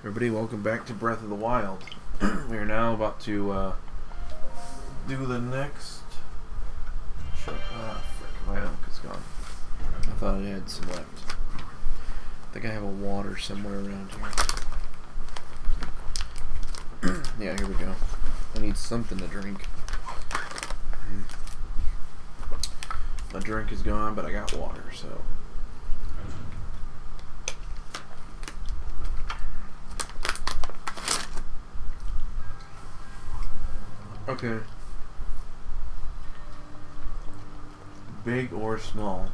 Everybody, welcome back to Breath of the Wild. we are now about to uh, do the next. Ah, frick, my milk is gone. I thought I had some left. I think I have a water somewhere around here. yeah, here we go. I need something to drink. My drink is gone, but I got water, so. Okay. Big or small?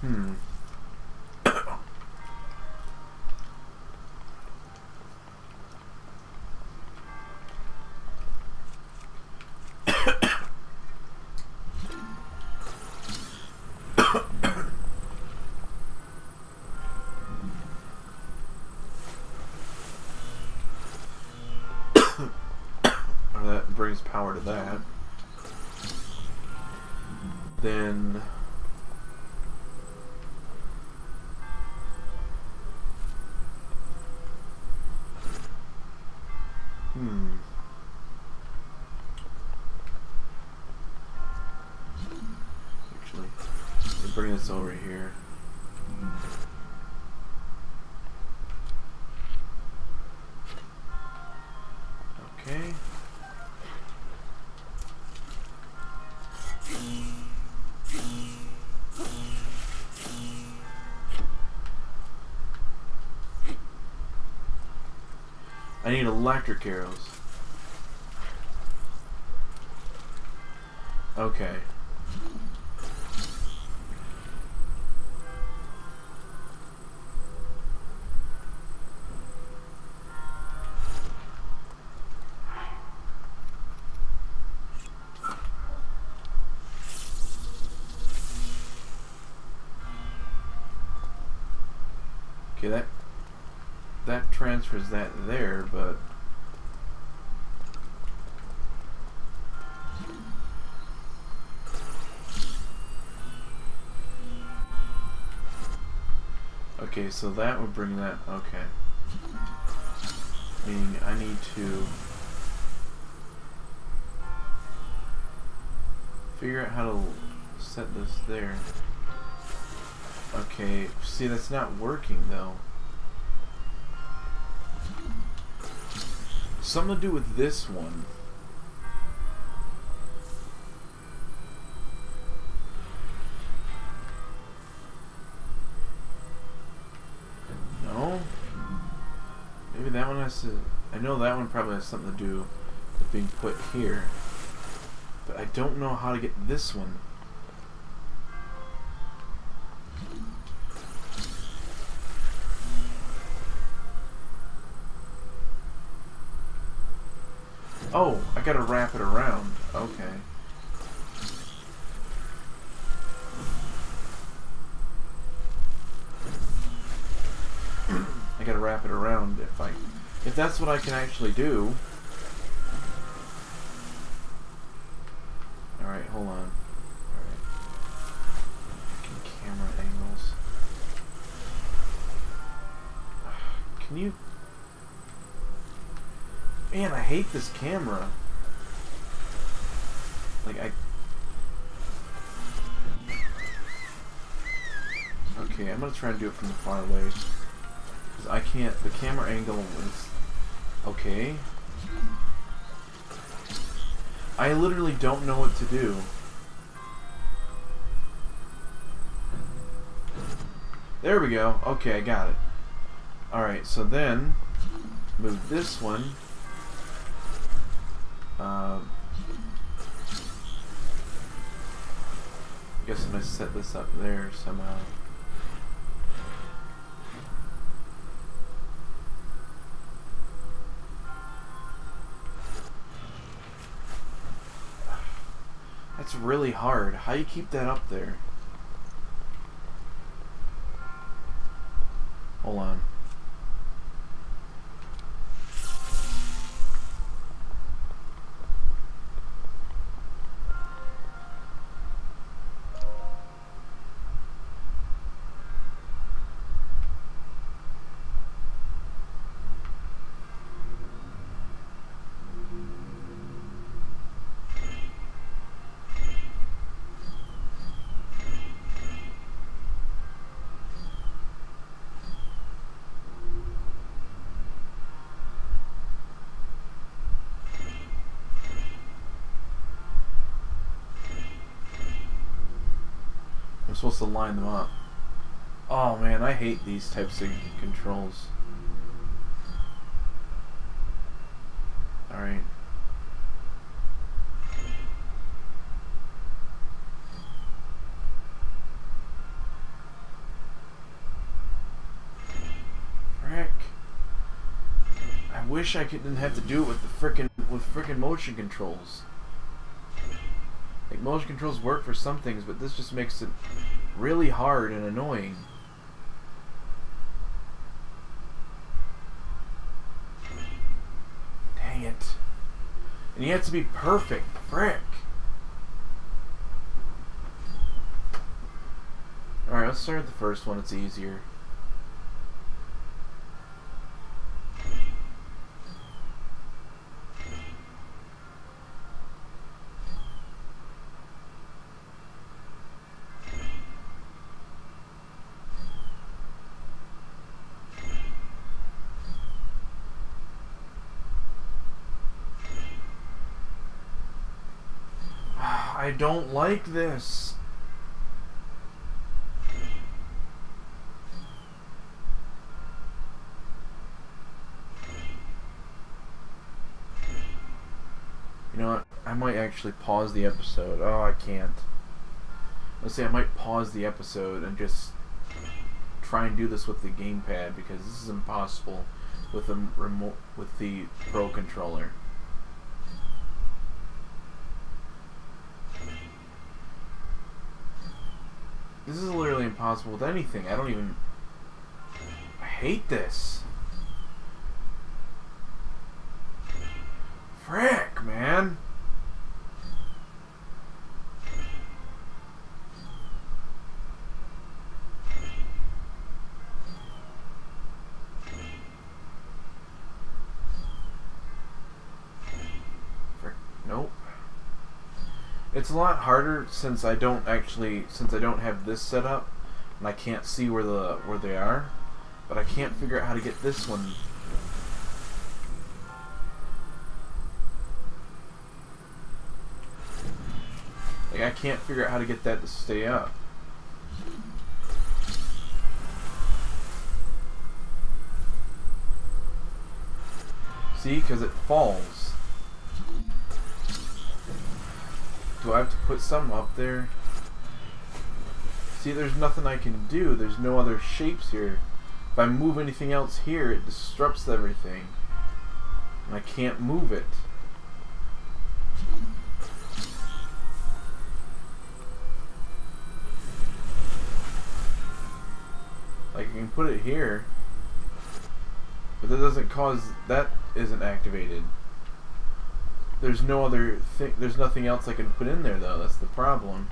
Hmm. Brings power to that. Then Hmm. Actually, bring this over here. Electric arrows. Okay. Okay, that that transfers that there, but Okay, so that would bring that okay. Meaning I need to figure out how to set this there. Okay, see that's not working though. Something to do with this one. No? Maybe that one has to... I know that one probably has something to do with being put here. But I don't know how to get this one. I gotta wrap it around. Okay. I gotta wrap it around if I... If that's what I can actually do. Alright, hold on. Alright. Camera angles. Can you... Man, I hate this camera. Like, I... Okay, I'm gonna try and do it from the far away. Because I can't... The camera angle is... Okay. I literally don't know what to do. There we go. Okay, I got it. Alright, so then... Move this one. Um, guess I'm gonna set this up there somehow. That's really hard. How you keep that up there? Supposed to line them up. Oh man, I hate these types of controls. Alright. Frick. I wish I didn't have to do it with the frickin' with frickin' motion controls. Like motion controls work for some things, but this just makes it really hard and annoying. Dang it. And you have to be perfect. Frick. Alright, let's start with the first one. It's easier. I don't like this. You know what? I might actually pause the episode. Oh, I can't. Let's say I might pause the episode and just try and do this with the gamepad because this is impossible with the remote with the Pro controller. This is literally impossible with anything. I don't even... I hate this. Frick, man. It's a lot harder since I don't actually since I don't have this set up and I can't see where the where they are. But I can't figure out how to get this one. Like I can't figure out how to get that to stay up. See, because it falls. Do I have to put some up there? See, there's nothing I can do. There's no other shapes here. If I move anything else here, it disrupts everything. And I can't move it. Like, I can put it here. But that doesn't cause... That isn't activated. There's no other thing. There's nothing else I can put in there, though. That's the problem.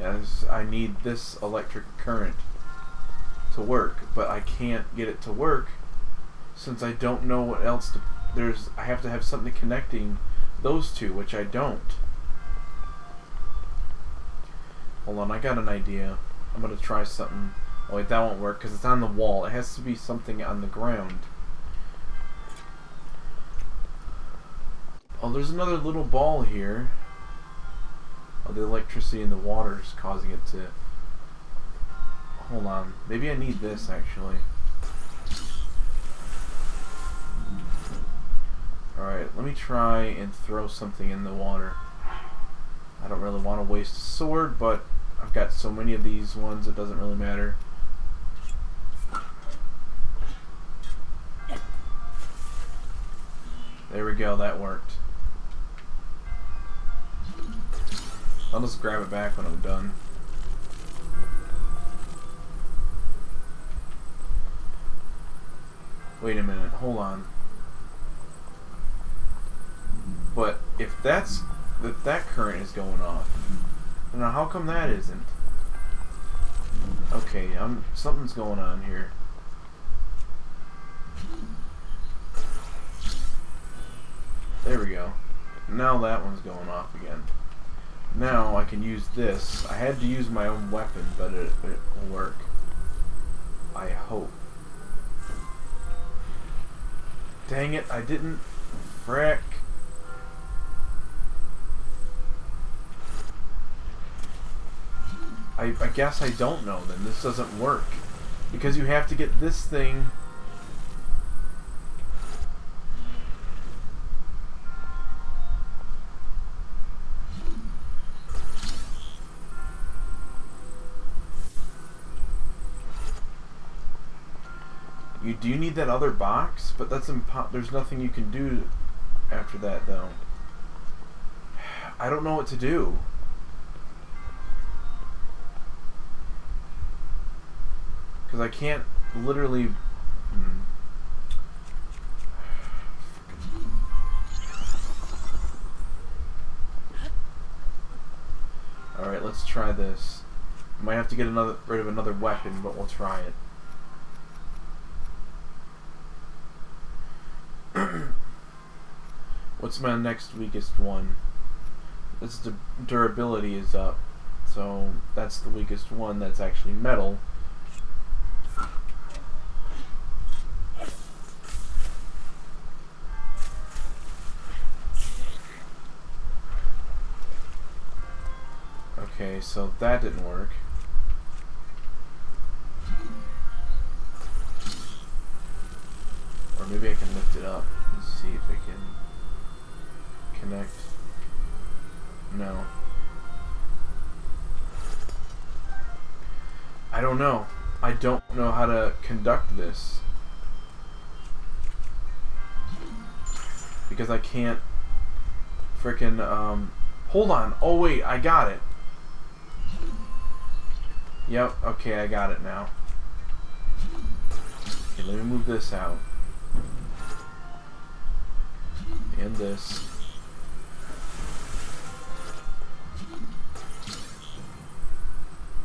Yeah, I need this electric current to work, but I can't get it to work since I don't know what else to. There's. I have to have something connecting those two, which I don't. Hold on, I got an idea. I'm gonna try something. Oh wait, that won't work because it's on the wall. It has to be something on the ground. Oh, there's another little ball here. Oh, the electricity in the water is causing it to... Hold on. Maybe I need this, actually. Alright, let me try and throw something in the water. I don't really want to waste a sword, but I've got so many of these ones, it doesn't really matter. There we go, that worked. I'll just grab it back when I'm done. Wait a minute, hold on. But if that's if that current is going off, now, how come that isn't? Okay, I'm something's going on here. There we go. Now that one's going off again. Now I can use this. I had to use my own weapon, but it, it will work. I hope. Dang it, I didn't. Frick. I, I guess I don't know then. This doesn't work. Because you have to get this thing... You do need that other box, but that's impo there's nothing you can do after that though. I don't know what to do. Because I can't literally... Hmm. Alright, let's try this. Might have to get another rid of another weapon, but we'll try it. What's my next weakest one? Its durability is up. So that's the weakest one that's actually metal. So that didn't work. Or maybe I can lift it up and see if I can connect. No. I don't know. I don't know how to conduct this. Because I can't freaking, um, hold on. Oh wait, I got it. Yep, okay, I got it now. Okay, let me move this out. And this.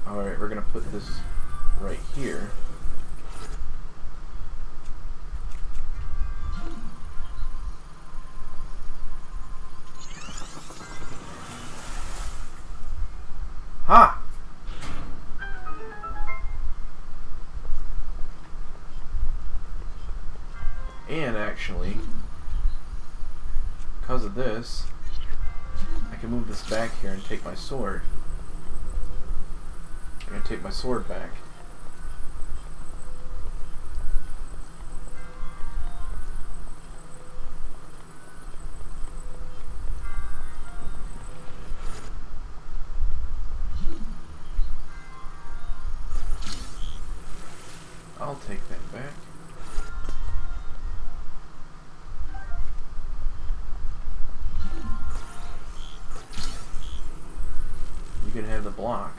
Alright, we're gonna put this right here. Actually, because of this, I can move this back here and take my sword. I'm gonna take my sword back. I'll take that back. Block.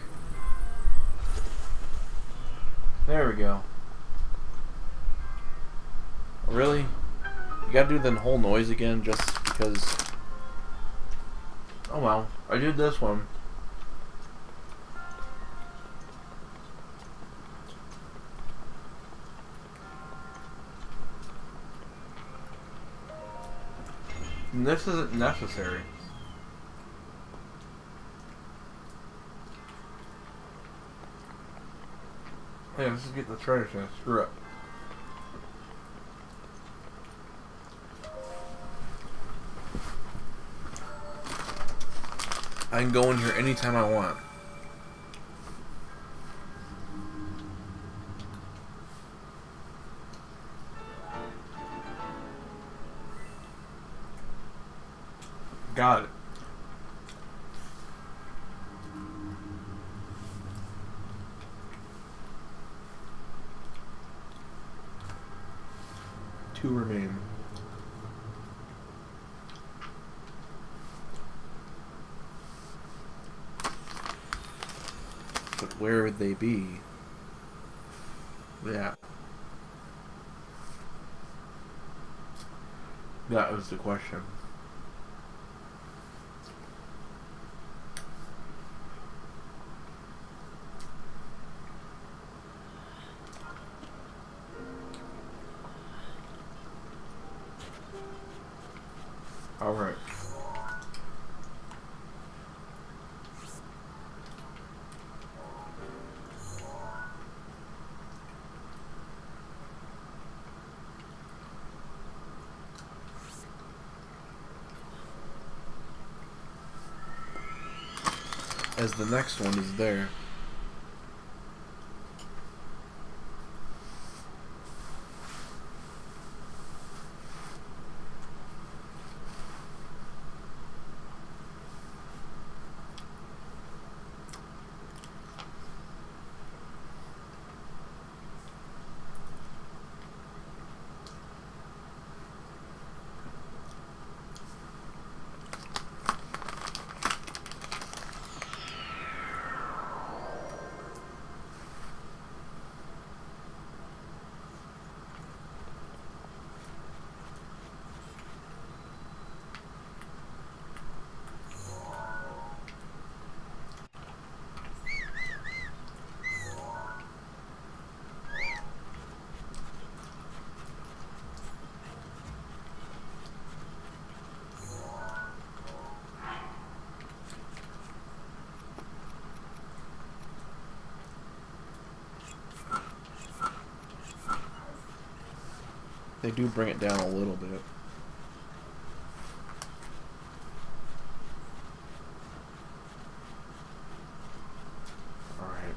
There we go. Really? You gotta do the whole noise again just because... Oh well. I did this one. this isn't necessary. Hey, let's just get the treasure chest. Screw up. I can go in here anytime I want. But where would they be? Yeah. That was the question. As the next one is there. They do bring it down a little bit. Alright.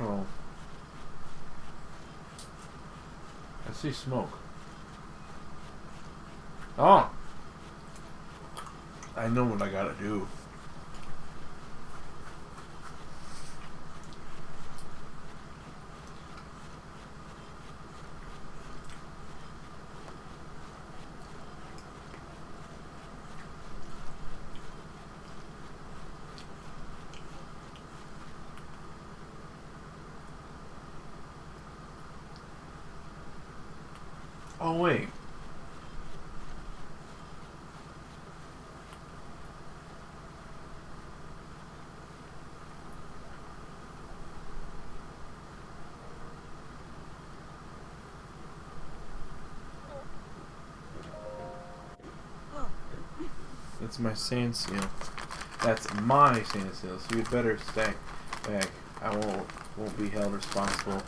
Oh. I see smoke. Oh! I know what I gotta do. Oh, wait. That's my sand seal. That's my sand seal, so you better stay back. I won't won't be held responsible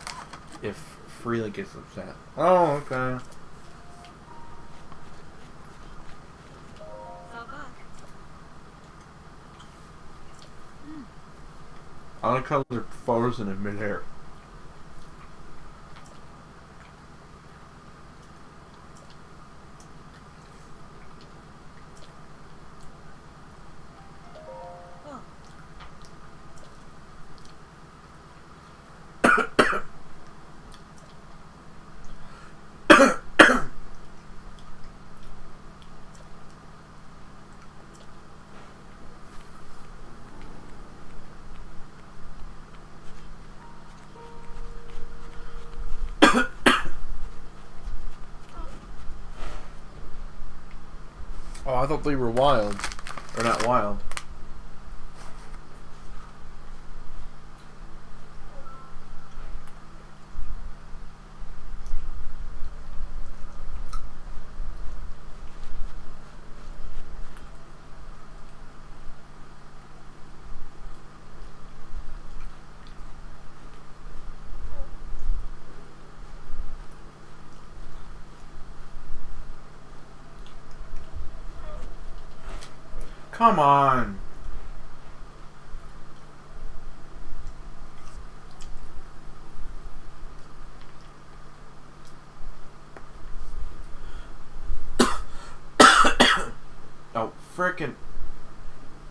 if Freely gets upset. Oh, okay. I like how they're frozen in midair. Oh, I thought they were wild. Or not wild. Come on. oh, frickin'.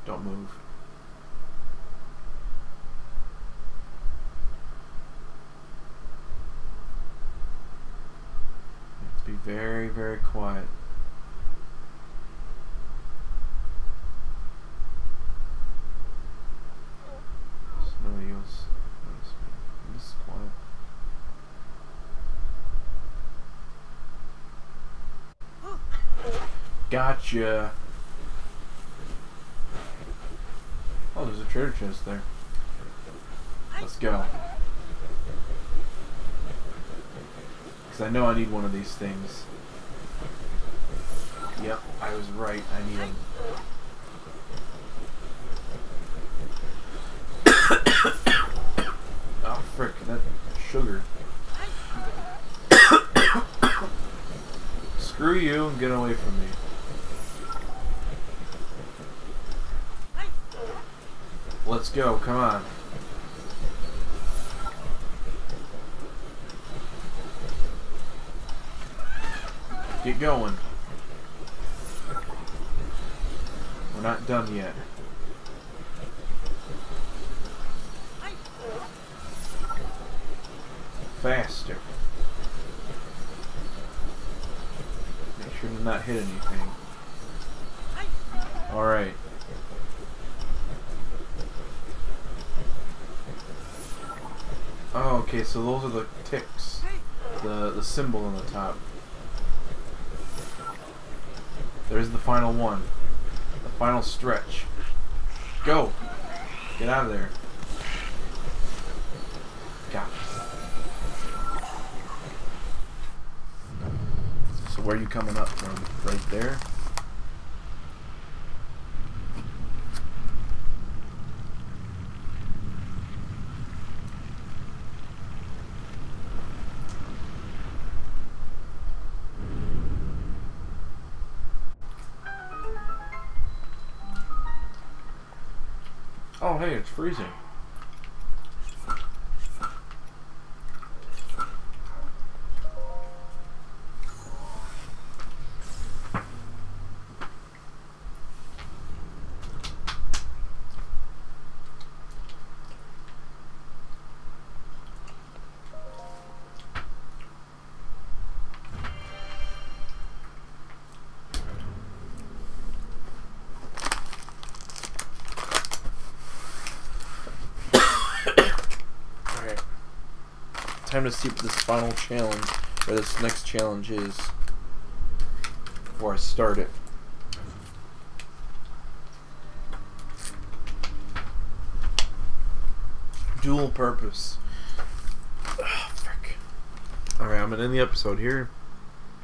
Don't move. Let's be very, very quiet. There's nobody else. notice me. I'm just quiet. Gotcha. Oh, there's a treasure chest there. Let's go. Because I know I need one of these things. Yep, I was right. I need them. oh, frick, that sugar. Screw you and get away from me. Let's go. Come on. Get going. We're not done yet. Faster. Make sure to not hit anything. Alright. Oh, okay, so those are the ticks. The the symbol on the top. There's the final one. The final stretch. Go! Get out of there. Got. So where are you coming up from? Right there? Freezing. Time to see what this final challenge, or this next challenge is, before I start it. Dual purpose. Alright, I'm gonna end the episode here.